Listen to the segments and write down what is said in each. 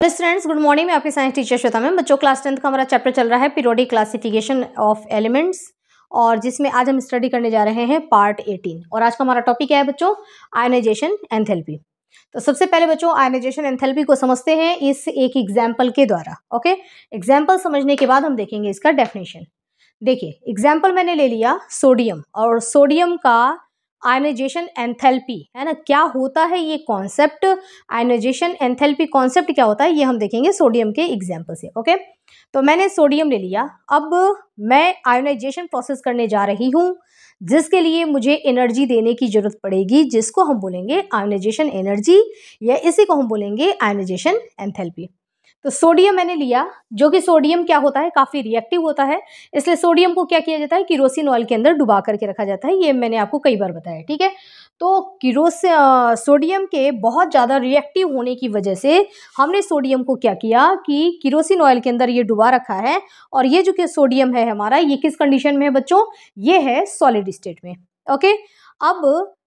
Students, good morning. मैं आपकी science teacher Shweta ma'am. बच्चों, क्लास टेंथ का हमारा चैप्टर चल रहा है पीरियोडिक क्लासिफिकेशन ऑफ़ एलिमेंट्स, और जिसमें आज हम स्टडी करने जा रहे हैं पार्ट 18 और आज का हमारा टॉपिक क्या है बच्चों? Ionization enthalpy. तो सबसे पहले बच्चों, आयनाइजेशन एंथैल्पी को समझते हैं इस एक एग्ज़ाम्पल के द्वारा, ओके? एग्ज़ाम्पल समझने के बाद हम देखेंगे इसका डेफिनेशन। देखिए, एग्ज़ाम्पल मैंने ले लिया सोडियम, और सोडियम का आयनाइजेशन एंथैल्पी, है ना? क्या होता है ये कॉन्सेप्ट आयनाइजेशन एंथैल्पी कॉन्सेप्ट क्या होता है? ये हम देखेंगे सोडियम के एग्ज़ाम्पल से ओके तो मैंने सोडियम ले लिया। अब मैं आयोनाइजेशन प्रोसेस करने जा रही हूँ, जिसके लिए मुझे एनर्जी देने की ज़रूरत पड़ेगी, जिसको हम बोलेंगे आयोनाइजेशन एनर्जी या इसी को हम बोलेंगे आयोनाइजेशन एंथैल्पी। तो सोडियम मैंने लिया, जो कि सोडियम क्या होता है, काफ़ी रिएक्टिव होता है, इसलिए सोडियम को क्या किया जाता है, किरोसिन ऑयल के अंदर डुबा करके रखा जाता है, ये मैंने आपको कई बार बताया, ठीक है? तो किरोस सोडियम के बहुत ज़्यादा रिएक्टिव होने की वजह से हमने सोडियम को क्या किया कि किरोसिन ऑयल के अंदर ये डुबा रखा है, और ये जो कि सोडियम है हमारा, ये किस कंडीशन में है बच्चों? ये है सॉलिड स्टेट में ओके अब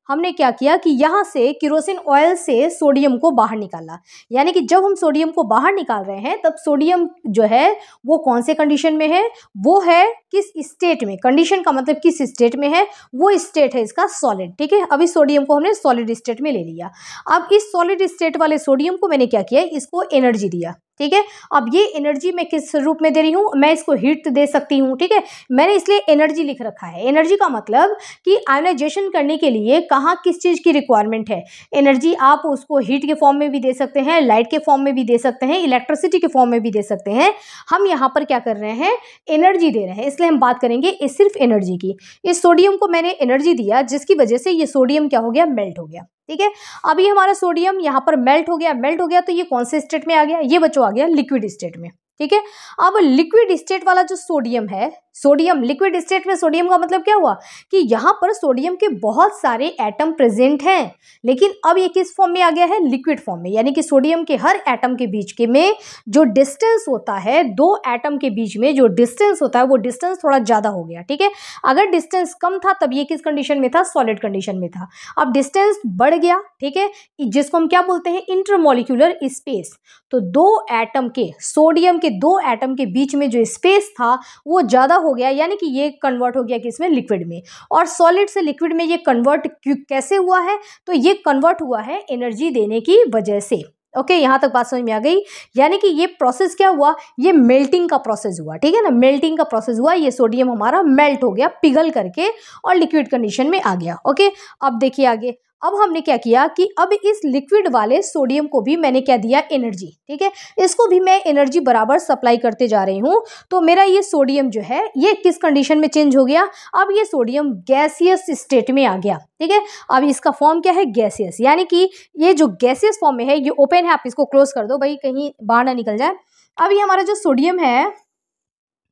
हमने क्या किया कि यहाँ से किरोसिन ऑयल से सोडियम को बाहर निकाला। यानी कि जब हम सोडियम को बाहर निकाल रहे हैं, तब सोडियम जो है, वो कौन से कंडीशन में है? वो है किस स्टेट में? कंडीशन का मतलब किस स्टेट में है? वो स्टेट है इसका सॉलिड ठीक है? अभी सोडियम को हमने सॉलिड स्टेट में ले लिया। अब इस सॉलिड स्टेट वाले सोडियम को मैंने क्या किया? इसको एनर्जी दिया। ठीक है? अब ये एनर्जी मैं किस रूप में दे रही हूँ? मैं इसको हीट दे सकती हूँ, ठीक है? मैंने इसलिए एनर्जी लिख रखा है। एनर्जी का मतलब कि आयोनाइजेशन करने के लिए कहाँ किस चीज़ की रिक्वायरमेंट है? एनर्जी आप उसको हीट के फॉर्म में भी दे सकते हैं लाइट के फॉर्म में भी दे सकते हैं इलेक्ट्रिसिटी के फॉर्म में भी दे सकते हैं। हम यहाँ पर क्या कर रहे हैं? एनर्जी दे रहे हैं। इसलिए हम बात करेंगे सिर्फ़ एनर्जी की। इस सोडियम को मैंने एनर्जी दिया जिसकी वजह से ये सोडियम क्या हो गया? मेल्ट हो गया। ठीक है? अभी हमारा सोडियम यहाँ पर मेल्ट हो गया, मेल्ट हो गया तो ये कौन से स्टेट में आ गया? ये बच्चों आ गया लिक्विड स्टेट में, ठीक है? अब लिक्विड स्टेट वाला जो सोडियम है सोडियम, लिक्विड स्टेट में सोडियम का मतलब क्या हुआ? कि यहाँ पर सोडियम के बहुत सारे एटम प्रेजेंट हैं, लेकिन अब ये किस फॉर्म में आ गया है? लिक्विड फॉर्म में, यानी कि सोडियम के हर एटम के बीच के में जो डिस्टेंस होता है, दो एटम के बीच में जो डिस्टेंस होता है, वो डिस्टेंस थोड़ा ज़्यादा हो गया, ठीक है? अगर डिस्टेंस कम था, तब ये किस कंडीशन में था? सॉलिड कंडीशन में था। अब डिस्टेंस बढ़ गया, ठीक है? जिसको हम क्या बोलते हैं? इंटरमोलिकुलर स्पेस तो दो एटम के, सोडियम के दो एटम के बीच में जो स्पेस था, वो ज़्यादा हो गया यानी कि ये कन्वर्ट हो गया किसमें लिक्विड में। और सॉलिड से लिक्विड में ये कन्वर्ट कैसे हुआ है? तो ये कन्वर्ट हुआ है एनर्जी देने की वजह से। ओके okay, यहाँ तक बात समझ में आ गई? यानी कि ये प्रोसेस क्या हुआ? ये मेल्टिंग का प्रोसेस हुआ ठीक है ना? मेल्टिंग का प्रोसेस हुआ ये सोडियम हमारा मेल्ट हो गया पिघल करके और लिक्विड कंडीशन में आ गया। ओके okay, अब देखिए आगे। अब हमने क्या किया कि अब इस लिक्विड वाले सोडियम को भी मैंने क्या दिया? एनर्जी ठीक है? इसको भी मैं एनर्जी बराबर सप्लाई करते जा रही हूँ। तो मेरा ये सोडियम जो है, ये किस कंडीशन में चेंज हो गया? अब ये सोडियम गैसियस स्टेट में आ गया, ठीक है? अब इसका फॉर्म क्या है? गैसियस यानी कि ये जो गैसियस फॉर्म में है, ये ओपन है, आप इसको क्लोज कर दो, भाई, कहीं बाहर ना निकल जाए। अब ये हमारा जो सोडियम है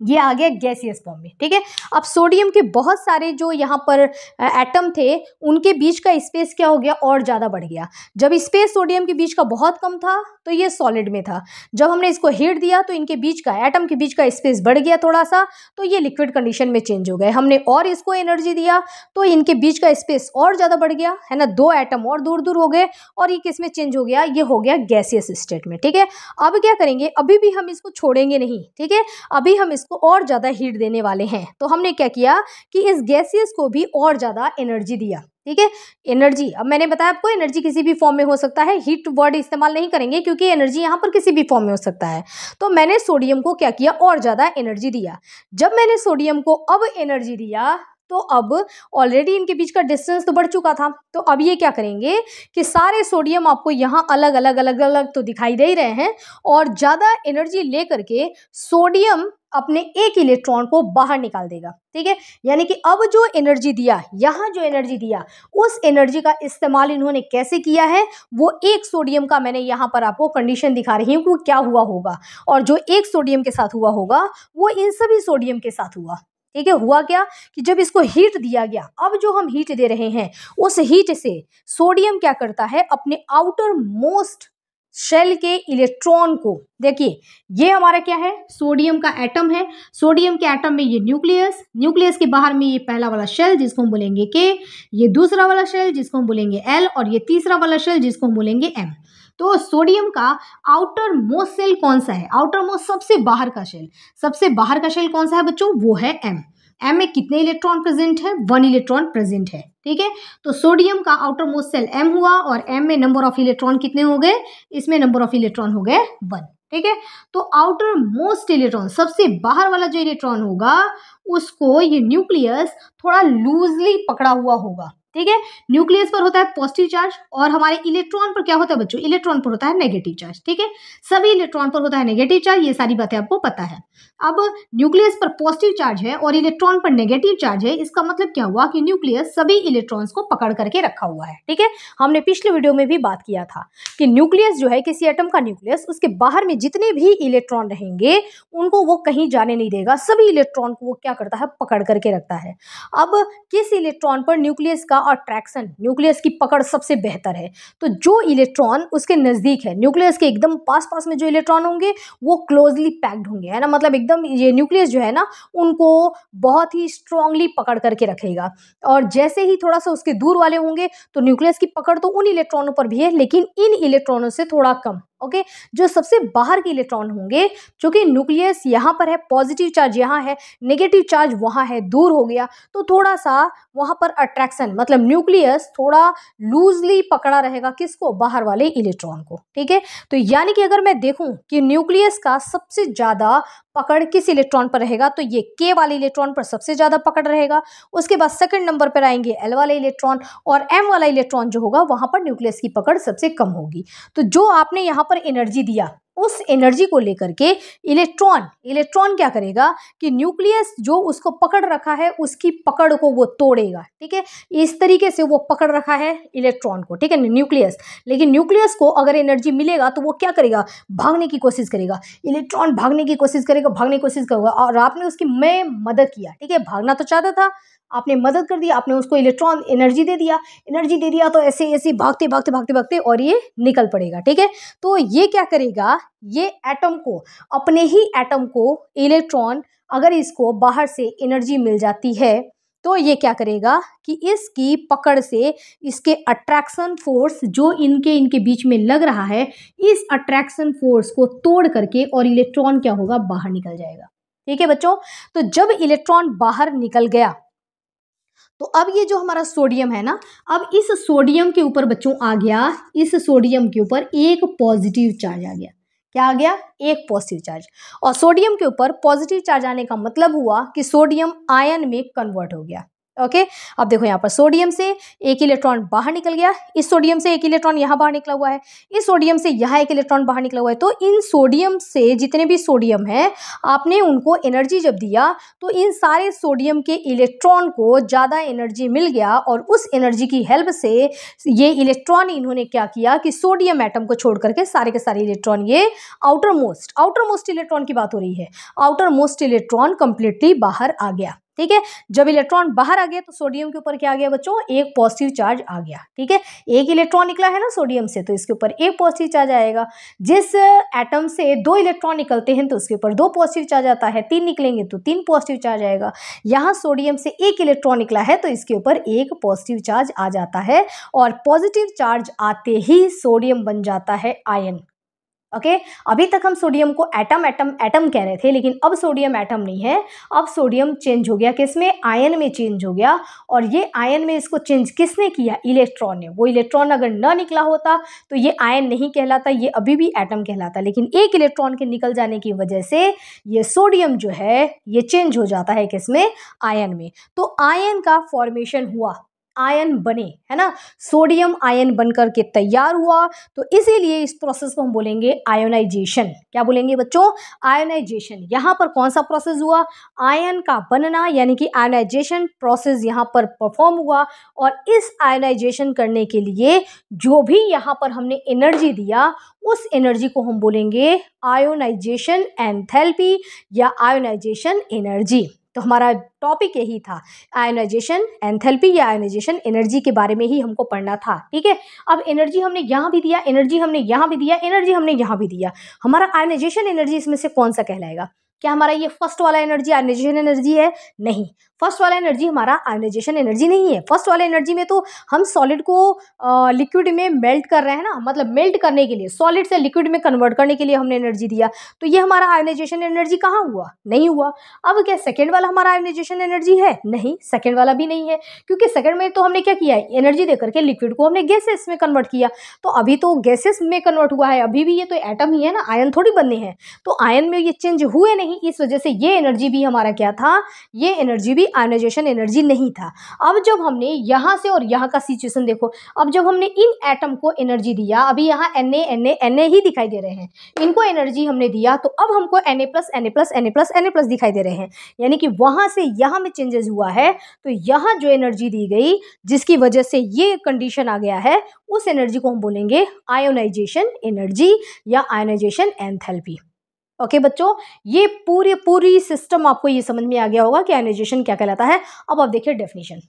ये आ गया गैसियस फॉर्म में, ठीक है? अब सोडियम के बहुत सारे जो यहाँ पर एटम थे, उनके बीच का स्पेस क्या हो गया? और ज़्यादा बढ़ गया। जब स्पेस सोडियम के बीच का बहुत कम था तो ये सॉलिड में था। जब हमने इसको हीट दिया तो इनके बीच का एटम के बीच का स्पेस बढ़ गया थोड़ा सा तो ये लिक्विड कंडीशन में चेंज हो गए। हमने और इसको एनर्जी दिया तो इनके बीच का स्पेस और ज़्यादा बढ़ गया, है ना? दो एटम और दूर दूर हो गए, और ये किसमें चेंज हो गया? ये हो गया गैसियस स्टेट में, ठीक है? अब क्या करेंगे? अभी भी हम इसको छोड़ेंगे नहीं, ठीक है? अभी हम और ज़्यादा हीट देने वाले हैं। तो हमने क्या किया कि इस गैसियस को भी और ज़्यादा एनर्जी दिया, ठीक है? एनर्जी अब मैंने बताया आपको एनर्जी किसी भी फॉर्म में हो सकता है। हीट वर्ड इस्तेमाल नहीं करेंगे क्योंकि एनर्जी यहाँ पर किसी भी फॉर्म में हो सकता है। तो मैंने सोडियम को क्या किया? और ज़्यादा एनर्जी दिया। जब मैंने सोडियम को अब एनर्जी दिया तो अब ऑलरेडी इनके बीच का डिस्टेंस तो बढ़ चुका था। तो अब ये क्या करेंगे कि सारे सोडियम आपको यहाँ अलग अलग अलग अलग तो दिखाई दे ही रहे हैं और ज़्यादा एनर्जी ले करके सोडियम अपने एक इलेक्ट्रॉन को बाहर निकाल देगा। ठीक है? यानी कि अब जो एनर्जी दिया, यहाँ जो एनर्जी दिया, उस एनर्जी का इस्तेमाल इन्होंने कैसे किया है? वो एक सोडियम का मैंने यहाँ पर आपको कंडीशन दिखा रही हूँ कि क्या हुआ होगा। और जो एक सोडियम के साथ हुआ होगा, वो इन सभी सोडियम के साथ हुआ। ठीक है, हुआ क्या कि जब इसको हीट दिया गया, अब जो हम हीट दे रहे हैं, उस हीट से सोडियम क्या करता है? अपने आउटर मोस्ट शेल के इलेक्ट्रॉन को, देखिए, ये हमारा क्या है? सोडियम का एटम है। सोडियम के एटम में ये न्यूक्लियस न्यूक्लियस के बाहर में ये पहला वाला शेल जिसको हम बोलेंगे के ये दूसरा वाला शेल जिसको हम बोलेंगे एल और ये तीसरा वाला शेल जिसको हम बोलेंगे एम तो सोडियम का आउटर मोस्ट सेल कौन सा है? आउटर मोस्ट सबसे बाहर का शेल सबसे बाहर का शेल कौन सा है बच्चों? वो है एम एम में कितने इलेक्ट्रॉन प्रेजेंट है? वन इलेक्ट्रॉन प्रेजेंट है, ठीक है? तो सोडियम का आउटर मोस्ट सेल एम हुआ और एम में नंबर ऑफ़ इलेक्ट्रॉन कितने हो गए? इसमें नंबर ऑफ़ इलेक्ट्रॉन हो गए वन ठीक है? तो आउटर मोस्ट इलेक्ट्रॉन सबसे बाहर वाला जो इलेक्ट्रॉन होगा, उसको ये न्यूक्लियस थोड़ा लूजली पकड़ा हुआ होगा। ठीक है? न्यूक्लियस पर होता है पॉजिटिव चार्ज और हमारे इलेक्ट्रॉन पर क्या होता है बच्चों? इलेक्ट्रॉन पर होता है नेगेटिव चार्ज ठीक है? सभी इलेक्ट्रॉन पर होता है नेगेटिव चार्ज ये सारी बातें आपको पता है। अब न्यूक्लियस पर पॉजिटिव चार्ज है और इलेक्ट्रॉन पर नेगेटिव चार्ज है, इसका मतलब क्या हुआ कि न्यूक्लियस सभी इलेक्ट्रॉन्स को पकड़ करके रखा हुआ है, ठीक है? हमने पिछले वीडियो में भी बात किया था कि न्यूक्लियस जो है किसी एटम का न्यूक्लियस उसके बाहर में जितने भी इलेक्ट्रॉन रहेंगे, उनको वो कहीं जाने नहीं देगा। सभी इलेक्ट्रॉन को वो क्या करता है? पकड़ करके रखता है। अब किस इलेक्ट्रॉन पर न्यूक्लियस का अट्रैक्शन न्यूक्लियस की पकड़ सबसे बेहतर है? तो जो इलेक्ट्रॉन उसके नज़दीक है न्यूक्लियस के एकदम पास पास में जो इलेक्ट्रॉन होंगे, वो क्लोजली पैक्ड होंगे, है ना? मतलब एकदम ये न्यूक्लियस जो है ना, उनको बहुत ही स्ट्रांगली पकड़ करके रखेगा। और जैसे ही थोड़ा सा उसके दूर वाले होंगे तो न्यूक्लियस की पकड़ तो उन इलेक्ट्रॉनों पर भी है, लेकिन इन इलेक्ट्रॉनों से थोड़ा कम। ओके? जो सबसे बाहर के इलेक्ट्रॉन होंगे चूँकि न्यूक्लियस यहाँ पर है, पॉजिटिव चार्ज यहाँ है, नेगेटिव चार्ज वहाँ है, दूर हो गया तो थोड़ा सा वहाँ पर अट्रैक्शन मतलब न्यूक्लियस थोड़ा लूजली पकड़ा रहेगा किसको? बाहर वाले इलेक्ट्रॉन को, ठीक है? तो यानी कि अगर मैं देखूँ कि न्यूक्लियस का सबसे ज़्यादा पकड़ किस इलेक्ट्रॉन पर रहेगा तो ये के वाले इलेक्ट्रॉन पर सबसे ज़्यादा पकड़ रहेगा, उसके बाद सेकंड नंबर पर आएँगे एल वाले इलेक्ट्रॉन और एम वाला इलेक्ट्रॉन जो होगा, वहाँ पर न्यूक्लियस की पकड़ सबसे कम होगी। तो जो आपने यहाँ पर एनर्जी दिया। उस एनर्जी को लेकर के इलेक्ट्रॉन इलेक्ट्रॉन क्या करेगा कि न्यूक्लियस जो उसको पकड़ रखा है, उसकी पकड़ को वो तोड़ेगा, ठीक है? इस तरीके से वो पकड़ रखा है इलेक्ट्रॉन को, ठीक है? न्यूक्लियस। लेकिन न्यूक्लियस को अगर एनर्जी मिलेगा तो वो क्या करेगा? भागने की कोशिश करेगा। इलेक्ट्रॉन भागने की कोशिश करेगा, भागने की कोशिश करेगा और आपने उसकी मैं मदद किया, ठीक है? भागना तो चाहता था, आपने मदद कर दिया, आपने उसको इलेक्ट्रॉन एनर्जी दे दिया, एनर्जी दे दिया तो ऐसे ऐसे भागते भागते भागते भागते और ये निकल पड़ेगा, ठीक है? तो ये क्या करेगा ये एटम को, अपने ही एटम को इलेक्ट्रॉन अगर इसको बाहर से एनर्जी मिल जाती है तो ये क्या करेगा कि इसकी पकड़ से इसके अट्रैक्शन फोर्स जो इनके इनके बीच में लग रहा है, इस अट्रैक्शन फोर्स को तोड़ करके और इलेक्ट्रॉन क्या होगा, बाहर निकल जाएगा। ठीक है बच्चों? तो जब इलेक्ट्रॉन बाहर निकल गया तो अब ये जो हमारा सोडियम है ना, अब इस सोडियम के ऊपर बच्चों आ गया, इस सोडियम के ऊपर एक पॉजिटिव चार्ज आ गया। क्या आ गया? एक पॉजिटिव चार्ज और सोडियम के ऊपर पॉजिटिव चार्ज आने का मतलब हुआ कि सोडियम आयन में कन्वर्ट हो गया। ओके अब देखो यहाँ पर सोडियम से एक इलेक्ट्रॉन बाहर निकल गया। इस सोडियम से एक इलेक्ट्रॉन यहाँ बाहर निकला हुआ है। इस सोडियम से यहाँ एक इलेक्ट्रॉन बाहर निकला हुआ है। तो इन सोडियम से जितने भी सोडियम हैं, आपने उनको एनर्जी जब दिया तो इन सारे सोडियम के इलेक्ट्रॉन को ज़्यादा एनर्जी मिल गया और उस एनर्जी की हेल्प से ये इलेक्ट्रॉन इन्होंने क्या किया कि सोडियम एटम को छोड़ करके सारे के सारे इलेक्ट्रॉन ये outermost outermost electron की बात हो रही है। आउटर मोस्ट इलेक्ट्रॉन कंप्लीटली बाहर आ गया। ठीक है? जब इलेक्ट्रॉन बाहर आ गया तो सोडियम के ऊपर क्या आ गया बच्चों? एक पॉजिटिव चार्ज आ गया, ठीक है? एक इलेक्ट्रॉन निकला है ना सोडियम से तो इसके ऊपर एक पॉजिटिव चार्ज आएगा। जिस एटम से दो इलेक्ट्रॉन निकलते हैं तो उसके ऊपर दो पॉजिटिव चार्ज आता है, तीन निकलेंगे तो तीन पॉजिटिव चार्ज आएगा। यहाँ सोडियम से एक इलेक्ट्रॉन निकला है तो इसके ऊपर एक पॉजिटिव चार्ज आ जाता है और पॉजिटिव चार्ज आते ही सोडियम बन जाता है आयन ओके okay? अभी तक हम सोडियम को एटम एटम एटम कह रहे थे, लेकिन अब सोडियम एटम नहीं है। अब सोडियम चेंज हो गया किसमें? आयन में चेंज हो गया। और ये आयन में इसको चेंज किसने किया? इलेक्ट्रॉन ने। वो इलेक्ट्रॉन अगर न निकला होता तो ये आयन नहीं कहलाता, ये अभी भी एटम कहलाता। लेकिन एक इलेक्ट्रॉन के निकल जाने की वजह से ये सोडियम जो है, ये चेंज हो जाता है किसमें? आयन में। तो आयन का फॉर्मेशन हुआ आयन बने, है ना? सोडियम आयन बन करके तैयार हुआ। तो इसीलिए इस प्रोसेस को हम बोलेंगे आयोनाइजेशन क्या बोलेंगे बच्चों? आयोनाइजेशन यहाँ पर कौन सा प्रोसेस हुआ? आयन का बनना, यानी कि आयोनाइजेशन प्रोसेस यहाँ पर परफॉर्म हुआ। और इस आयोनाइजेशन करने के लिए जो भी यहाँ पर हमने एनर्जी दिया, उस एनर्जी को हम बोलेंगे आयोनाइजेशन एंथैल्पी या आयोनाइजेशन एनर्जी तो हमारा टॉपिक यही था। आयोनाइजेशन एंथेल्पी या आयोनाइजेशन एनर्जी के बारे में ही हमको पढ़ना था, ठीक है? अब एनर्जी हमने यहाँ भी दिया एनर्जी हमने यहाँ भी दिया एनर्जी हमने यहाँ भी दिया। हमारा आयोनाइजेशन एनर्जी इसमें से कौन सा कहलाएगा? क्या हमारा ये फ़र्स्ट वाला एनर्जी आयोनाइजेशन एनर्जी है? नहीं। फ़र्स्ट वाला एनर्जी हमारा आयोनाइजेशन एनर्जी नहीं है। फ़र्स्ट वाला एनर्जी में तो हम सॉलिड को लिक्विड में मेल्ट कर रहे हैं ना मतलब मेल्ट करने के लिए, सॉलिड से लिक्विड में कन्वर्ट करने के लिए हमने एनर्जी दिया। तो ये हमारा आयोनाइजेशन एनर्जी कहाँ हुआ? नहीं हुआ। अब क्या सेकेंड वाला हमारा आयोनाइजेशन एनर्जी है? नहीं, सेकेंड वाला भी नहीं है। क्योंकि सेकेंड में तो हमने क्या किया? है एनर्जी दे करके लिक्विड को हमने गैसेस में कन्वर्ट किया। तो अभी तो गैसेस में कन्वर्ट हुआ है। अभी भी ये तो एटम ही है ना, आयन थोड़ी बनने हैं। तो आयन में ये चेंज हुए नहीं, इस वजह से ये एनर्जी भी हमारा क्या था? ये एनर्जी भी आयनाइजेशन एनर्जी नहीं था। अब जब हमने यहाँ से और यहाँ का सिचुएशन देखो, अब जब हमने इन एटम को एनर्जी दिया, अभी यहाँ N A N A N A ही दिखाई दे रहे हैं। इनको एनर्जी हमने दिया तो अब हमको N A plus N A plus N A plus N A plus दिखाई दे रहे हैं। यानी कि वहाँ से यहाँ में चेंजेस हुआ है तो यहाँ जो एनर्जी दी गई, जिसकी वजह से ये कंडीशन आ गया है, उस एनर्जी को हम बोलेंगे आयोनाइजेशन एनर्जी या आयोनाइजेशन एंथैल्पी ओके बच्चों, ये पूरी पूरी सिस्टम आपको ये समझ में आ गया होगा कि आयोनाइजेशन क्या कहलाता है। अब आप देखिए definition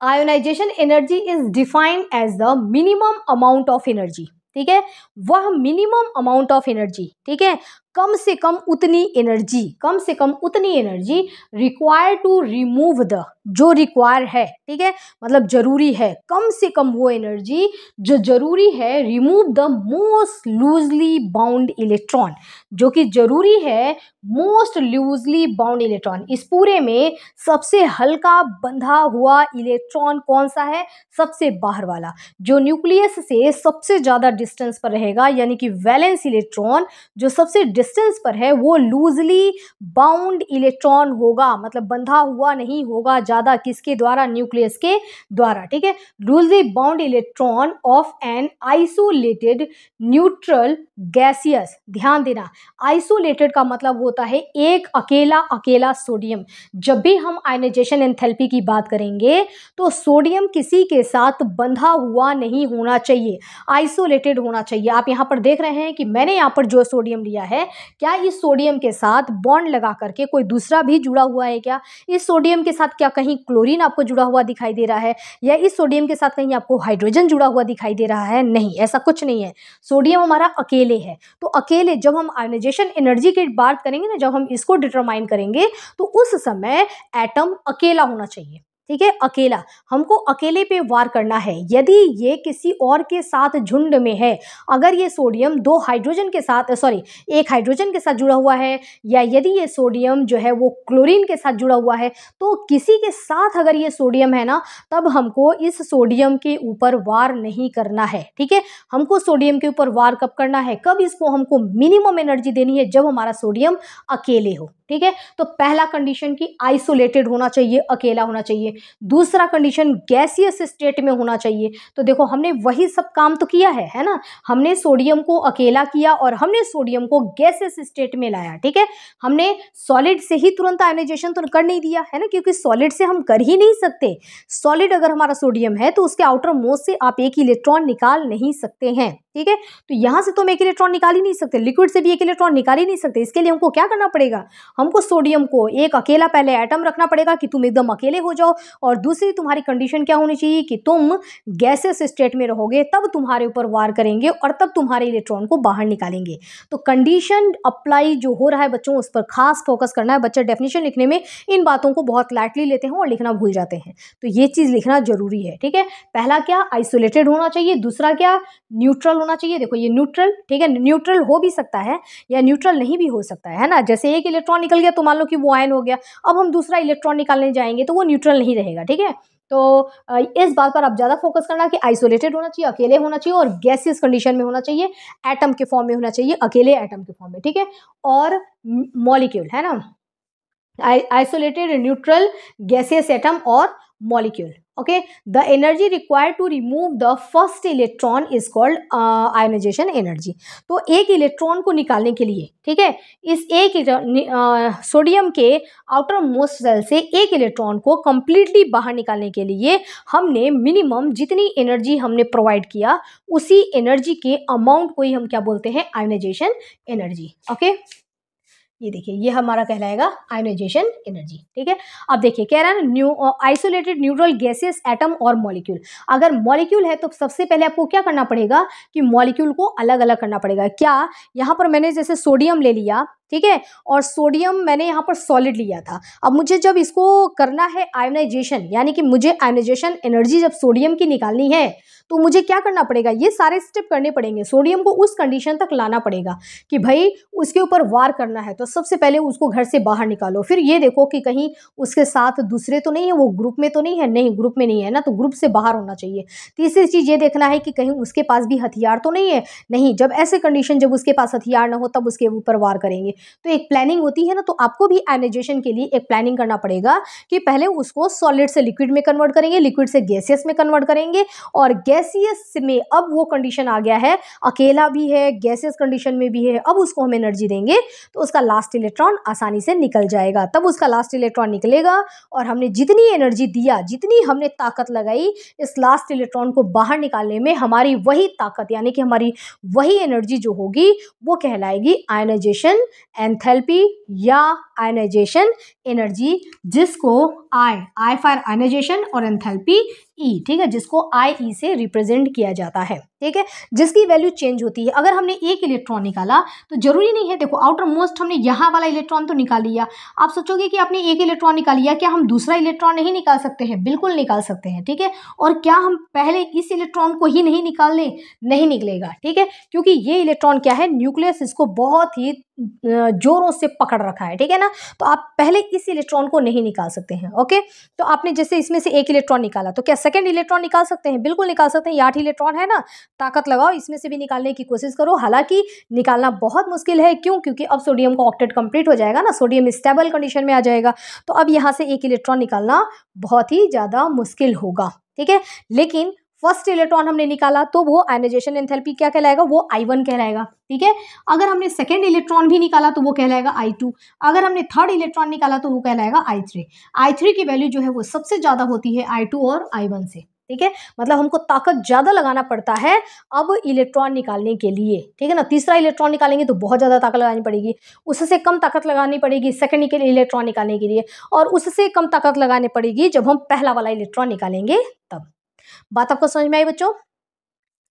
ionization energy is defined as the minimum amount of energy ठीक है? वह मिनिमम अमाउंट ऑफ़ एनर्जी ठीक है? कम से कम उतनी एनर्जी कम से कम उतनी energy require to remove the जो रिक्वायर है, ठीक है? मतलब ज़रूरी है। कम से कम वो एनर्जी जो ज़रूरी है remove the most loosely bound electron जो कि ज़रूरी है मोस्ट लूजली बाउंड इलेक्ट्रॉन इस पूरे में सबसे हल्का बंधा हुआ इलेक्ट्रॉन कौन सा है? सबसे बाहर वाला, जो न्यूक्लियस से सबसे ज़्यादा डिस्टेंस पर रहेगा, यानी कि वैलेंस इलेक्ट्रॉन जो सबसे डिस्टेंस पर है, वो लूजली बाउंड इलेक्ट्रॉन होगा। मतलब बंधा हुआ नहीं होगा ज़्यादा किसके द्वारा? न्यूक्लियस के द्वारा, ठीक है? Loosely bound electron of an isolated neutral gaseous. ध्यान देना, आइसोलेटेड का मतलब होता है एक अकेला अकेला सोडियम। जब भी हम आयनाइजेशन एंथैल्पी की बात करेंगे तो सोडियम किसी के साथ बंधा हुआ नहीं होना चाहिए, आइसोलेटेड होना चाहिए। आप यहाँ पर देख रहे हैं कि मैंने यहाँ पर जो सोडियम लिया है, क्या इस सोडियम के साथ बॉन्ड लगा करके कोई दूसरा भी जुड़ा हुआ है क्या? इस सोडियम के साथ क्या कहीं क्लोरीन आपको जुड़ा हुआ दिखाई दे रहा है या इस सोडियम के साथ कहीं आपको हाइड्रोजन जुड़ा हुआ दिखाई दे रहा है, नहीं, ऐसा कुछ नहीं है। सोडियम हमारा अकेले है। तो अकेले जब हम आयोनाइजेशन एनर्जी की बात करेंगे ना, जब हम इसको डिटरमाइन करेंगे तो उस समय एटम अकेला होना चाहिए। ठीक है? अकेला। हमको अकेले पे वार करना है। यदि ये किसी और के साथ झुंड में है, अगर ये सोडियम दो हाइड्रोजन के साथ, सॉरी, एक हाइड्रोजन के साथ जुड़ा हुआ है, या यदि ये सोडियम जो है वो क्लोरीन के साथ जुड़ा हुआ है तो किसी के साथ अगर ये सोडियम है ना, तब हमको इस सोडियम के ऊपर वार नहीं करना है। ठीक है? हमको सोडियम के ऊपर वार कब करना है? कब इसको हमको मिनिमम एनर्जी देनी है जब हमारा सोडियम अकेले हो। ठीक है? तो पहला कंडीशन की आइसोलेटेड होना चाहिए, अकेला होना चाहिए। दूसरा कंडीशन गैसियस स्टेट में होना चाहिए। तो देखो, हमने वही सब काम तो किया है है ना? हमने सोडियम को अकेला किया और हमने सोडियम को गैसियस स्टेट में लाया, ठीक है? हमने सॉलिड से ही तुरंत आयोनाइजेशन तो कर नहीं दिया, है ना? क्योंकि सॉलिड से हम कर ही नहीं सकते। सॉलिड अगर हमारा सोडियम है तो उसके आउटर मोस्ट से आप एक इलेक्ट्रॉन निकाल नहीं सकते हैं। ठीक है? तो यहाँ से तो हम एक इलेक्ट्रॉन निकाल ही नहीं सकते लिक्विड से भी एक इलेक्ट्रॉन निकाल ही नहीं सकते। इसके लिए हमको क्या करना पड़ेगा? हमको सोडियम को एक अकेला पहले एटम रखना पड़ेगा कि तुम एकदम अकेले हो जाओ और दूसरी तुम्हारी कंडीशन क्या होनी चाहिए कि तुम गैसेस स्टेट में रहोगे, तब तुम्हारे ऊपर वार करेंगे और तब तुम्हारे इलेक्ट्रॉन को बाहर निकालेंगे। तो कंडीशन अप्लाई जो हो रहा है बच्चों, उस पर खास फोकस करना है। बच्चे डेफिनेशन लिखने में इन बातों को बहुत लाइटली लेते हैं और लिखना भूल जाते हैं। तो ये चीज़ लिखना ज़रूरी है, ठीक है? पहला क्या? आइसोलेटेड होना चाहिए। दूसरा क्या? न्यूट्रल होना चाहिए। देखो, ये न्यूट्रल ठीक है न्यूट्रल हो भी सकता है या न्यूट्रल नहीं भी हो सकता है ना? जैसे एक इलेक्ट्रॉन निकल गया तो मान लो कि वो आयन हो गया। अब हम दूसरा इलेक्ट्रॉन निकालने जाएँगे तो वो न्यूट्रल नहीं रहेगा, ठीक है? तो इस बात पर आप ज़्यादा फोकस करना कि आइसोलेटेड होना चाहिए, अकेले होना चाहिए और गैसियस कंडीशन में होना चाहिए एटम के फॉर्म में होना चाहिए, अकेले एटम के फॉर्म में, ठीक है? और मॉलिक्यूल है ना? आइसोलेटेड न्यूट्रल गैसियस एटम और molecule okay? The energy required to remove the first electron is called uh, ionization energy. तो एक इलेक्ट्रॉन को निकालने के लिए ठीक है? इस एक सोडियम uh, के आउटर मोस्ट सेल से एक इलेक्ट्रॉन को कंप्लीटली बाहर निकालने के लिए हमने मिनिमम जितनी एनर्जी हमने प्रोवाइड किया उसी एनर्जी के अमाउंट को ही हम क्या बोलते हैं? आयोनाइजेशन एनर्जी ओके ये देखिए, ये हमारा कहलाएगा आयोनाइजेशन एनर्जी ठीक है? अब देखिए, कह रहा है new isolated neutral gases atom और मॉलिक्यूल अगर मॉलिक्यूल है तो सबसे पहले आपको क्या करना पड़ेगा कि मॉलिक्यूल को अलग अलग करना पड़ेगा। क्या? यहाँ पर मैंने जैसे सोडियम ले लिया ठीक है? और सोडियम मैंने यहाँ पर सॉलिड लिया था। अब मुझे जब इसको करना है आयोनाइजेशन यानी कि मुझे आयोनाइजेशन एनर्जी जब सोडियम की निकालनी है तो मुझे क्या करना पड़ेगा? ये सारे स्टेप करने पड़ेंगे। सोडियम को उस कंडीशन तक लाना पड़ेगा कि भाई उसके ऊपर वार करना है तो सबसे पहले उसको घर से बाहर निकालो। फिर ये देखो कि कहीं उसके साथ दूसरे तो नहीं है, वो ग्रुप में तो नहीं है? नहीं ग्रुप में नहीं है ना तो ग्रुप से बाहर होना चाहिए। तीसरी चीज़ ये देखना है कि कहीं उसके पास भी हथियार तो नहीं है? नहीं, जब ऐसे कंडीशन जब उसके पास हथियार ना हो, तब उसके ऊपर वार करेंगे। तो एक प्लानिंग होती है ना तो आपको भी आयनाइजेशन के लिए एक प्लानिंग करना पड़ेगा कि पहले उसको सॉलिड से लिक्विड में कन्वर्ट करेंगे लिक्विड से गैसियस में कन्वर्ट करेंगे और गैसियस में अब वो कंडीशन आ गया है, अकेला भी है गैसियस कंडीशन में भी है, अब उसको हम एनर्जी देंगे तो उसका लास्ट इलेक्ट्रॉन आसानी से निकल जाएगा। तब उसका लास्ट इलेक्ट्रॉन निकलेगा और हमने जितनी एनर्जी दिया, जितनी हमने ताकत लगाई, इस लास्ट इलेक्ट्रॉन को बाहर निकालने में हमारी वही ताकत, यानी कि हमारी वही एनर्जी जो होगी, वो कहलाएगी आयनाइजेशन एंथैल्पी या आयनाइजेशन एनर्जी जिसको आई आई फॉर आयनाइजेशन और एंथैल्पी ई ठीक है, जिसको आई ई से रिप्रेजेंट किया जाता है, ठीक है? जिसकी वैल्यू चेंज होती है। अगर हमने एक इलेक्ट्रॉन निकाला तो ज़रूरी नहीं है, देखो आउटर मोस्ट हमने यहाँ वाला इलेक्ट्रॉन तो निकाल लिया। आप सोचोगे कि आपने एक इलेक्ट्रॉन निकाल लिया, क्या हम दूसरा इलेक्ट्रॉन नहीं निकाल सकते हैं? बिल्कुल निकाल सकते हैं, ठीक है? और क्या हम पहले इस इलेक्ट्रॉन को ही नहीं निकाल लें? नहीं निकलेगा, ठीक है? क्योंकि ये इलेक्ट्रॉन क्या है? न्यूक्लियस इसको बहुत ही जोरों से पकड़ रखा है, ठीक है ना? तो आप पहले इस इलेक्ट्रॉन को नहीं निकाल सकते हैं ओके तो आपने जैसे इसमें से एक इलेक्ट्रॉन निकाला तो क्या सेकंड इलेक्ट्रॉन निकाल सकते हैं? बिल्कुल निकाल सकते हैं आठ इलेक्ट्रॉन है ना? ताकत लगाओ, इसमें से भी निकालने की कोशिश करो। हालाँकि निकालना बहुत मुश्किल है, क्यों? क्योंकि अब सोडियम का ऑक्टेट कंप्लीट हो जाएगा ना सोडियम स्टेबल कंडीशन में आ जाएगा। तो अब यहाँ से एक इलेक्ट्रॉन निकालना बहुत ही ज़्यादा मुश्किल होगा, ठीक है? लेकिन फ़र्स्ट इलेक्ट्रॉन हमने निकाला तो वो आयनाइजेशन एंथैल्पी क्या कहलाएगा? वो आई वन कहलाएगा, ठीक है? अगर हमने सेकेंड इलेक्ट्रॉन भी निकाला तो वो कहलाएगा आई टू अगर हमने थर्ड इलेक्ट्रॉन निकाला तो वो कहलाएगा आई थ्री आई थ्री की वैल्यू जो है, वो सबसे ज़्यादा होती है आई टू और आई वन से, ठीक है? मतलब हमको ताकत ज़्यादा लगाना पड़ता है अब इलेक्ट्रॉन निकालने के लिए, ठीक है ना? तीसरा इलेक्ट्रॉन निकालेंगे तो बहुत ज़्यादा ताकत लगानी पड़ेगी। उससे कम ताकत लगानी पड़ेगी सेकंड के इलेक्ट्रॉन निकालने के लिए। और उससे कम ताकत लगानी पड़ेगी जब हम पहला वाला इलेक्ट्रॉन निकालेंगे, तब। बात आपको समझ में आई बच्चों?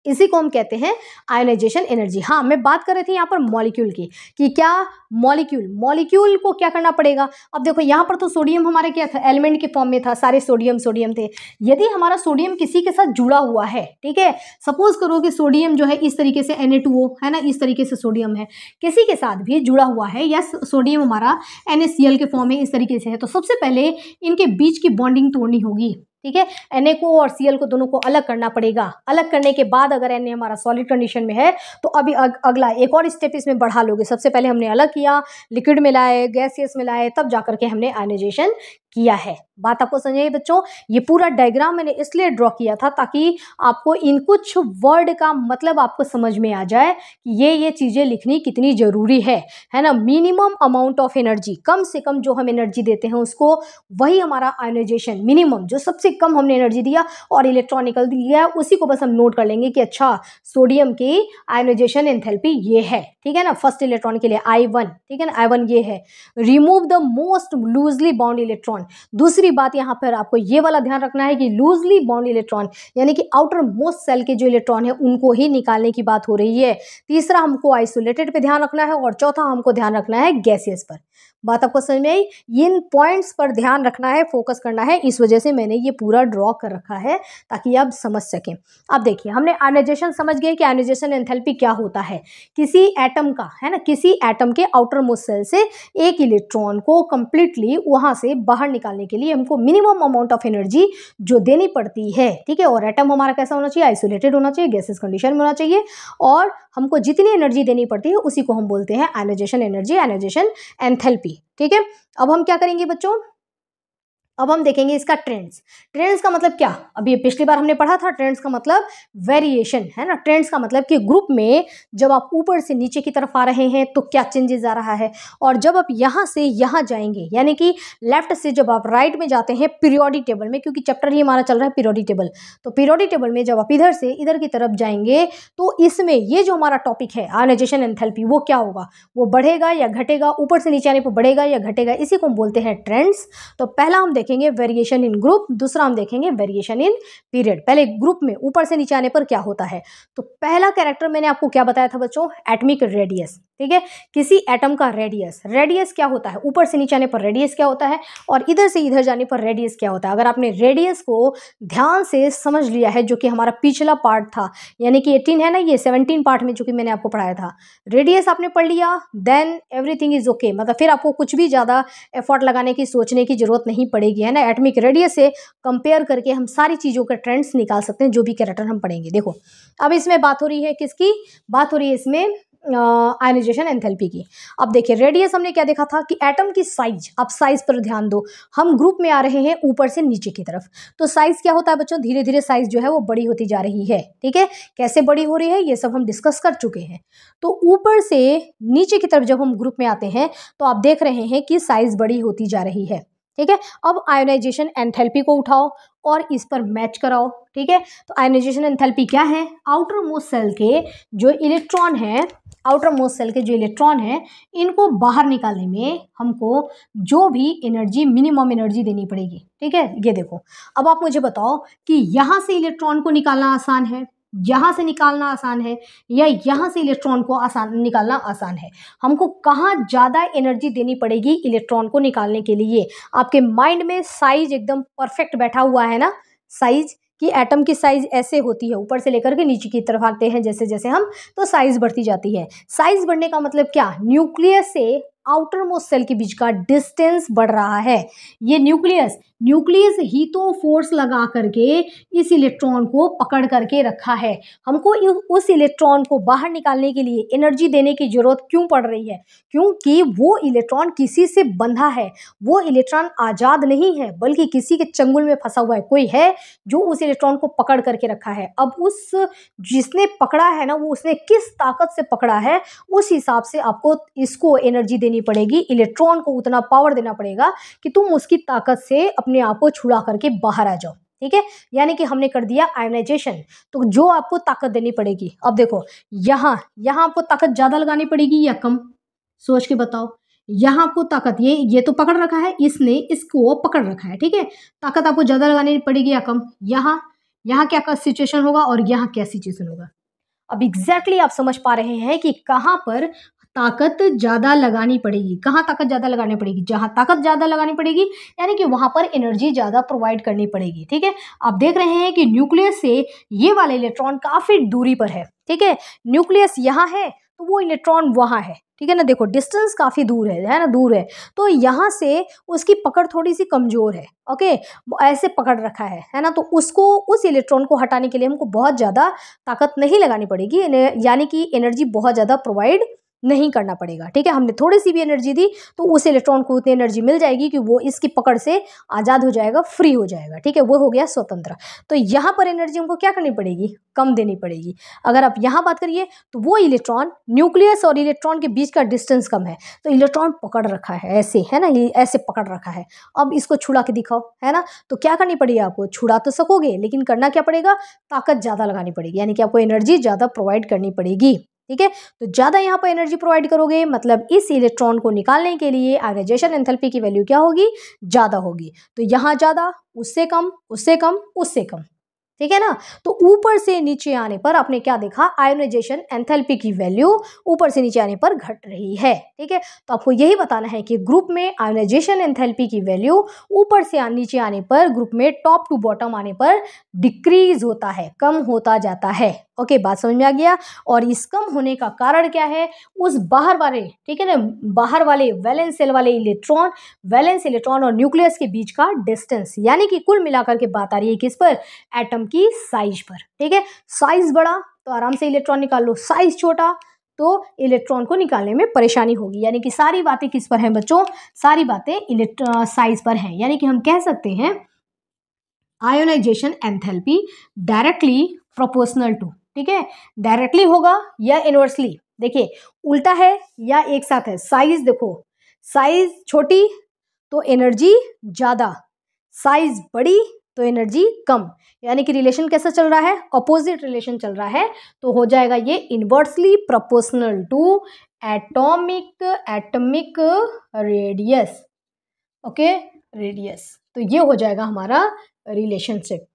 इसी को हम कहते हैं आयोनाइजेशन एनर्जी हाँ मैं बात कर रही थी यहाँ पर मॉलिक्यूल की, कि क्या मॉलिक्यूल मॉलिक्यूल को क्या करना पड़ेगा? अब देखो, यहाँ पर तो सोडियम हमारे क्या था? एलिमेंट के फॉर्म में था, सारे सोडियम सोडियम थे। यदि हमारा सोडियम किसी के साथ जुड़ा हुआ है, ठीक है? सपोज़ करो कि सोडियम जो है इस तरीके से एन है ना? इस तरीके से सोडियम है। किसी के साथ भी जुड़ा हुआ है, या सोडियम हमारा एन के फॉर्म में इस तरीके से है तो सबसे पहले इनके बीच की बॉन्डिंग तोड़नी होगी। ठीक है? एन को और सीएल को दोनों को अलग करना पड़ेगा। अलग करने के बाद अगर एन हमारा सॉलिड कंडीशन में है तो अभी अग, अगला एक और स्टेप इसमें बढ़ा लोगे। सबसे पहले हमने अलग किया लिक्विड में मिलाए गैसियस लाए तब जाकर के हमने आयनाइजेशन किया है। बात आपको समझ बच्चों? ये पूरा डायग्राम मैंने इसलिए ड्रॉ किया था ताकि आपको इन कुछ वर्ड का मतलब आपको समझ में आ जाए कि ये ये चीज़ें लिखनी कितनी ज़रूरी है। है ना? मिनिमम अमाउंट ऑफ़ एनर्जी कम से कम जो हम एनर्जी देते हैं उसको, वही हमारा आयोनाइजेशन मिनिमम जो सबसे कम हमने एनर्जी दिया और इलेक्ट्रॉन निकल दिया उसी को बस हम नोट कर लेंगे कि अच्छा सोडियम की आयोनाइजेशन एंथैल्पी ये है। ठीक है ना? फ़र्स्ट इलेक्ट्रॉन के लिए आई वन ठीक है ना? आई वन ये है। Remove the most loosely bound electron दूसरी बात यहाँ पर आपको ये वाला ध्यान रखना है कि लूजली बाउंड इलेक्ट्रॉन यानी कि आउटर मोस्ट सेल के जो इलेक्ट्रॉन है, उनको ही निकालने की बात हो रही है। तीसरा हमको आइसोलेटेड पे ध्यान रखना है और चौथा हमको ध्यान रखना है गैसियस पर। बात आपको समझ में आई? इन पॉइंट्स पर ध्यान रखना है फोकस करना है, इस वजह से मैंने ये पूरा ड्रॉ कर रखा है ताकि आप समझ सकें। अब देखिए, हमने आयनाइजेशन समझ गए कि आयनाइजेशन एंथैल्पी क्या होता है। किसी एटम का, है ना? किसी एटम के आउटर मोस्ट सेल से एक इलेक्ट्रॉन को कंप्लीटली वहाँ से बाहर निकालने के लिए हमको मिनिमम अमाउंट ऑफ़ एनर्जी जो देनी पड़ती है, ठीक है? और एटम हमारा कैसा होना चाहिए? आइसोलेटेड होना चाहिए गैसेस कंडीशन में होना चाहिए और हमको जितनी एनर्जी देनी पड़ती है, उसी को हम बोलते हैं आयनाइजेशन एनर्जी आयनाइजेशन एंथेल्पी ठीक है? अब हम क्या करेंगे बच्चों? अब हम देखेंगे इसका ट्रेंड्स ट्रेंड्स का मतलब क्या? अभी पिछली बार हमने पढ़ा था ट्रेंड्स का मतलब वेरिएशन है ना? ट्रेंड्स का मतलब कि ग्रुप में जब आप ऊपर से नीचे की तरफ़ आ रहे हैं तो क्या चेंजेस आ रहा है? और जब आप यहाँ से यहाँ जाएँगे, यानी कि लेफ़्ट से जब आप राइट में जाते हैं पीरियोडिक टेबल में, क्योंकि चैप्टर ही हमारा चल रहा है पीरियोडिक टेबल तो पीरियोडिक टेबल में जब आप इधर से इधर की तरफ़ जाएँगे तो इसमें ये जो हमारा टॉपिक है आयोनाइजेशन एंथैल्पी वो क्या होगा? वो बढ़ेगा या घटेगा? ऊपर से नीचे आने पर बढ़ेगा या घटेगा? इसी को हम बोलते हैं ट्रेंड्स तो पहला हम देखें देखेंगे वेरिएशन इन ग्रुप दूसरा हम देखेंगे वेरिएशन इन पीरियड पहले ग्रुप में ऊपर से नीचे आने पर क्या होता है? तो पहला कैरेक्टर मैंने आपको क्या बताया था बच्चों? एटमिक रेडियस ठीक है? किसी एटम का रेडियस रेडियस क्या होता है? ऊपर से नीचे आने पर रेडियस क्या होता है? और इधर से इधर जाने पर रेडियस क्या होता है? अगर आपने रेडियस को ध्यान से समझ लिया है, जो कि हमारा पिछला पार्ट था, यानी कि एटीन है ना ये सेवनटीन पार्ट में जो कि मैंने आपको पढ़ाया था रेडियस आपने पढ़ लिया देन एवरीथिंग इज़ ओके मतलब फिर आपको कुछ भी ज़्यादा एफर्ट लगाने की, सोचने की ज़रूरत नहीं पड़ेगी। है ना? एटमिक रेडियस से कंपेयर करके हम सारी चीज़ों के ट्रेंड्स निकाल सकते हैं, जो भी कैरेक्टर हम पढ़ेंगे। देखो, अब इसमें बात हो रही है किसकी? बात हो रही है इसमें आयनाइजेशन एंथैल्पी की। अब देखिए रेडियस हमने क्या देखा था कि एटम की साइज़ अब साइज़ पर ध्यान दो। हम ग्रुप में आ रहे हैं ऊपर से नीचे की तरफ़। तो साइज़ क्या होता है बच्चों? धीरे धीरे साइज़ जो है वो बड़ी होती जा रही है। ठीक है? कैसे बड़ी हो रही है? ये सब हम डिस्कस कर चुके हैं। तो ऊपर से नीचे की तरफ़ जब हम ग्रुप में आते हैं तो आप देख रहे हैं कि साइज़ बड़ी होती जा रही है। ठीक है? अब आयोनाइजेशन एंथैल्पी को उठाओ और इस पर मैच कराओ, ठीक है? तो आयोनाइजेशन एंथैल्पी क्या है? आउटर मोस्ट सेल के जो इलेक्ट्रॉन है आउटर मोस्ट सेल के जो इलेक्ट्रॉन है, इनको बाहर निकालने में हमको जो भी एनर्जी मिनिमम एनर्जी देनी पड़ेगी, ठीक है? ये देखो। अब आप मुझे बताओ कि यहाँ से इलेक्ट्रॉन को निकालना आसान है। यहाँ से निकालना आसान है या यहाँ से इलेक्ट्रॉन को आसान, निकालना आसान है। हमको कहाँ ज़्यादा एनर्जी देनी पड़ेगी इलेक्ट्रॉन को निकालने के लिए? आपके माइंड में साइज़ एकदम परफेक्ट बैठा हुआ है ना? साइज़ कि एटम की साइज़ ऐसे होती है, ऊपर से लेकर के नीचे की तरफ़ आते हैं जैसे जैसे हम तो साइज़ बढ़ती जाती है। साइज़ बढ़ने का मतलब क्या? न्यूक्लियस से आउटर मोस्ट सेल के बीच का डिस्टेंस बढ़ रहा है। ये न्यूक्लियस न्यूक्लियस ही तो फोर्स लगा करके इस इलेक्ट्रॉन को पकड़ करके रखा है। हमको उस इलेक्ट्रॉन को बाहर निकालने के लिए एनर्जी देने की ज़रूरत क्यों पड़ रही है? क्योंकि वो इलेक्ट्रॉन किसी से बंधा है। वो इलेक्ट्रॉन आज़ाद नहीं है, बल्कि किसी के चंगुल में फंसा हुआ है। कोई है जो उस इलेक्ट्रॉन को पकड़ करके रखा है। अब उस जिसने पकड़ा है ना, वो उसने किस ताकत से पकड़ा है, उस हिसाब से आपको इसको एनर्जी देनी पड़ेगी। इलेक्ट्रॉन को उतना पावर देना पड़ेगा कि तुम उसकी ताकत से अपने अपने आप को छुड़ा करके बाहर आ जाओ, ठीक है? यानी कि हमने कर दिया आयोनाइजेशन तो जो आपको ताकत देनी पड़ेगी, अब देखो, यहाँ यहाँ आपको ताकत ज़्यादा लगानी पड़ेगी या कम? सोच के बताओ। यहाँ आपको ताकत, ये ये तो पकड़ रखा है, इसने इसको पकड़ रखा है, ठीक है? ताकत आपको ज़्यादा लगानी पड़ेगी या कम? यहाँ यहाँ क्या सिचुएशन होगा और यहाँ क्या सिचुएशन होगा? अब एग्जैक्टली exactly आप समझ पा रहे हैं कि कहाँ पर ताकत ज़्यादा लगानी पड़ेगी। कहाँ ताकत ज़्यादा लगानी पड़ेगी? जहाँ ताकत ज़्यादा लगानी पड़ेगी, यानी कि वहाँ पर एनर्जी ज़्यादा प्रोवाइड करनी पड़ेगी, ठीक है? आप देख रहे हैं कि न्यूक्लियस से ये वाला इलेक्ट्रॉन काफ़ी दूरी पर है, ठीक है? न्यूक्लियस यहाँ है तो वो इलेक्ट्रॉन वहाँ है, ठीक है ना? देखो डिस्टेंस काफ़ी दूर है है ना? दूर है। तो यहाँ से उसकी पकड़ थोड़ी सी कमज़ोर है, ओके? ऐसे पकड़ रखा है है ना? तो उसको, उस इलेक्ट्रॉन को हटाने के लिए हमको बहुत ज़्यादा ताकत नहीं लगानी पड़ेगी, यानी कि एनर्जी बहुत ज़्यादा प्रोवाइड नहीं करना पड़ेगा, ठीक है? हमने थोड़ी सी भी एनर्जी दी तो उस इलेक्ट्रॉन को उतनी एनर्जी मिल जाएगी कि वो इसकी पकड़ से आज़ाद हो जाएगा, फ्री हो जाएगा, ठीक है? वो हो गया स्वतंत्र। तो यहाँ पर एनर्जी हमको क्या करनी पड़ेगी? कम देनी पड़ेगी। अगर आप यहाँ बात करिए तो वो इलेक्ट्रॉन न्यूक्लियस और इलेक्ट्रॉन के बीच का डिस्टेंस कम है। तो इलेक्ट्रॉन पकड़ रखा है, ऐसे, है ना? ऐसे पकड़ रखा है। अब इसको छुड़ा के दिखाओ, है ना? तो क्या करनी पड़ेगी आपको? छुड़ा तो सकोगे, लेकिन करना क्या पड़ेगा? ताकत ज़्यादा लगानी पड़ेगी, यानी कि आपको एनर्जी ज़्यादा प्रोवाइड करनी पड़ेगी। ठीक है? तो ज़्यादा यहाँ पर एनर्जी प्रोवाइड करोगे मतलब इस इलेक्ट्रॉन को निकालने के लिए आयोनाइजेशन एंथैल्पी की वैल्यू क्या होगी? ज़्यादा होगी। तो यहाँ ज़्यादा, उससे कम उससे कम उससे कम, ठीक है ना? तो ऊपर से नीचे आने पर आपने क्या देखा? आयोनाइजेशन एंथैल्पी की वैल्यू ऊपर से नीचे आने पर घट रही है, ठीक है? तो आपको यही बताना है कि ग्रुप में आयोनाइजेशन एंथैल्पी की वैल्यू ऊपर से नीचे आने पर ग्रुप में टॉप टू बॉटम आने पर डिक्रीज होता है, कम होता जाता है। ओके, बात समझ में आ गया। और इस कम होने का कारण क्या है? उस बाहर वाले, ठीक है ना, बाहर वाले वैलेंस सेल वाले इलेक्ट्रॉन वैलेंस इलेक्ट्रॉन और न्यूक्लियस के बीच का डिस्टेंस यानी कि कुल मिलाकर के बात आ रही है किस पर? एटम की साइज़ पर, ठीक है? साइज़ बड़ा तो आराम से इलेक्ट्रॉन निकाल लो। साइज़ छोटा तो इलेक्ट्रॉन को निकालने में परेशानी होगी। यानी कि सारी बातें किस पर हैं बच्चों? सारी बातें इलेक्ट्रॉ साइज़ पर हैं। यानी कि हम कह सकते हैं ionization enthalpy directly proportional to ठीक है? डायरेक्टली होगा या इनवर्सली देखिए, उल्टा है या एक साथ है? साइज़ देखो। साइज़ छोटी तो एनर्जी ज़्यादा। साइज़ बड़ी तो एनर्जी कम। यानी कि रिलेशन कैसा चल रहा है? अपोजिट रिलेशन चल रहा है। तो हो जाएगा ये inversely proportional to atomic atomic radius okay radius तो ये हो जाएगा हमारा रिलेशनशिप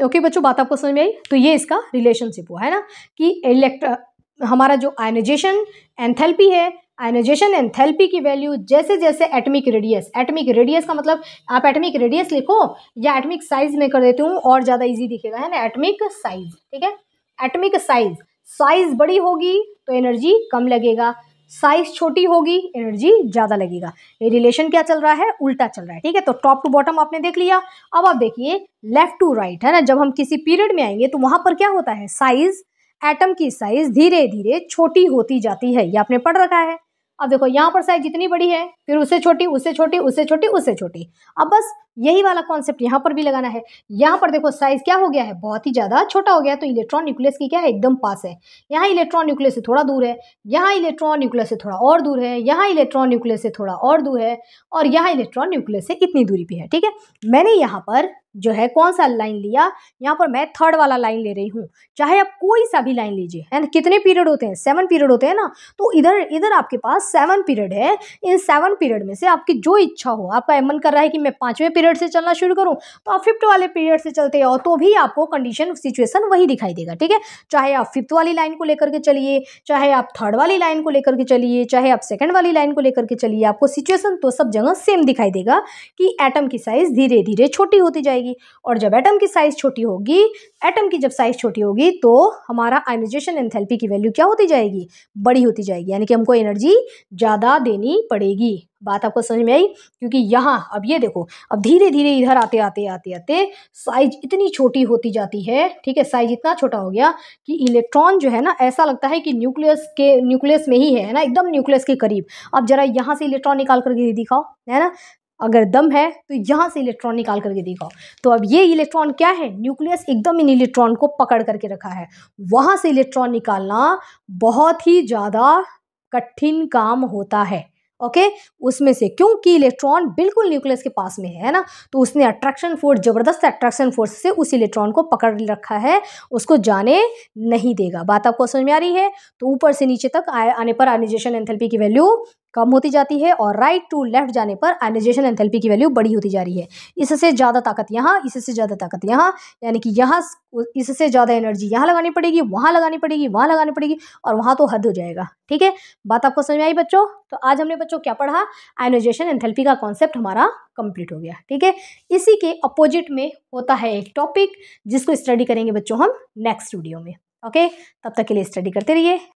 ओके बच्चों, बात आपको समझ में आई? तो ये इसका रिलेशनशिप हुआ, है ना? कि इलेक्ट्र हमारा जो आयनाइजेशन एंथैल्पी है आयनाइजेशन एंथैल्पी की वैल्यू जैसे जैसे एटमिक रेडियस एटमिक रेडियस का मतलब आप एटमिक रेडियस लिखो या एटमिक साइज़ में कर देती हूँ, और ज़्यादा इजी दिखेगा, है ना? एटमिक साइज़ ठीक है? एटमिक साइज़ साइज़ बड़ी होगी तो एनर्जी कम लगेगा। साइज़ छोटी होगी एनर्जी ज़्यादा लगेगा। ये रिलेशन क्या चल रहा है? उल्टा चल रहा है, ठीक है? तो टॉप टू बॉटम आपने देख लिया। अब आप देखिए लेफ़्ट टू राइट है ना? जब हम किसी पीरियड में आएँगे तो वहाँ पर क्या होता है? साइज़ एटम की साइज़ धीरे धीरे छोटी होती जाती है। ये आपने पढ़ रखा है। अब देखो, यहाँ पर साइज़ जितनी बड़ी है, फिर उससे छोटी उससे छोटी उससे छोटी उससे छोटी। अब बस यही वाला कॉन्सेप्ट यहाँ पर भी लगाना है। यहाँ पर देखो साइज़ क्या हो गया है? बहुत ही ज़्यादा छोटा हो गया तो इलेक्ट्रॉन न्यूक्लियस की क्या है? एकदम पास है। यहाँ इलेक्ट्रॉन न्यूक्लियस से थोड़ा दूर है, यहाँ इलेक्ट्रॉन न्यूक्लियस से थोड़ा और दूर है, यहाँ इलेक्ट्रॉन न्यूक्लियस से थोड़ा और दूर है और यहाँ इलेक्ट्रॉन न्यूक्लियस से इतनी दूरी पे है, ठीक है? मैंने यहाँ पर जो है कौन सा लाइन लिया? यहाँ पर मैं थर्ड वाला लाइन ले रही हूँ। चाहे आप कोई सा भी लाइन लीजिए, है ना? कितने पीरियड होते हैं? सेवन पीरियड होते हैं ना? तो इधर इधर आपके पास सेवन पीरियड है। इन सेवन पीरियड में से आपकी जो इच्छा हो, आपका मन कर रहा है कि मैं पाँचवें पीरियड से चलना शुरू करूँ तो आप फिफ्थ वाले पीरियड से चलते हो तो भी आपको कंडीशन सिचुएशन वही दिखाई देगा, ठीक है? चाहे आप फिफ्थ वाली लाइन को लेकर के चलिए, चाहे आप थर्ड वाली लाइन को लेकर के चलिए, चाहे आप सेकंड वाली लाइन को लेकर के चलिए, आपको सिचुएशन तो सब जगह सेम दिखाई देगा कि एटम की साइज़ धीरे धीरे छोटी होती जाएगी, और जब एटम की साइज़ छोटी होगी एटम की जब साइज़ छोटी होगी तो हमारा आयनाइजेशन एंथैल्पी की वैल्यू क्या होती जाएगी? बड़ी होती जाएगी, यानी कि हमको एनर्जी ज़्यादा देनी पड़ेगी। बात आपको समझ में आई? क्योंकि यहाँ, अब ये देखो, अब धीरे धीरे इधर आते आते आते आते साइज़ इतनी छोटी होती जाती है, ठीक है? साइज़ इतना छोटा हो गया कि इलेक्ट्रॉन जो है ना, ऐसा लगता है कि न्यूक्लियस के न्यूक्लियस में ही है ना? एकदम न्यूक्लियस के करीब। अब जरा यहाँ से इलेक्ट्रॉन निकाल करके दिखाओ, है ना? अगर दम है तो यहाँ से इलेक्ट्रॉन निकाल करके दिखाओ। तो अब ये इलेक्ट्रॉन क्या है? न्यूक्लियस एकदम इन इलेक्ट्रॉन को पकड़ करके रखा है। वहाँ से इलेक्ट्रॉन निकालना बहुत ही ज़्यादा कठिन काम होता है। ओके उसमें से क्योंकि इलेक्ट्रॉन बिल्कुल न्यूक्लियस के पास में है ना? तो उसने अट्रैक्शन फोर्स ज़बरदस्त अट्रैक्शन फोर्स से उस इलेक्ट्रॉन को पकड़ रखा है। उसको जाने नहीं देगा। बात आपको समझ में आ रही है? तो ऊपर से नीचे तक आने पर आयोनाइजेशन एंथैल्पी की वैल्यू कम होती जाती है और राइट टू लेफ़्ट जाने पर आयनाइजेशन एंथैल्पी की वैल्यू बड़ी होती जा रही है। इससे ज़्यादा ताकत यहाँ, इससे ज़्यादा ताकत यहाँ, यानी कि यहाँ इससे ज़्यादा एनर्जी यहाँ लगानी पड़ेगी, वहाँ लगानी पड़ेगी, वहाँ लगानी पड़ेगी और वहाँ तो हद हो जाएगा, ठीक है? बात आपको समझ आई बच्चों? तो आज हमने बच्चों क्या पढ़ा? आयनाइजेशन एंथैल्पी का कॉन्सेप्ट हमारा कंप्लीट हो गया, ठीक है? इसी के अपोजिट में होता है एक टॉपिक जिसको स्टडी करेंगे बच्चों हम नेक्स्ट वीडियो में ओके तब तक के लिए स्टडी करते रहिए।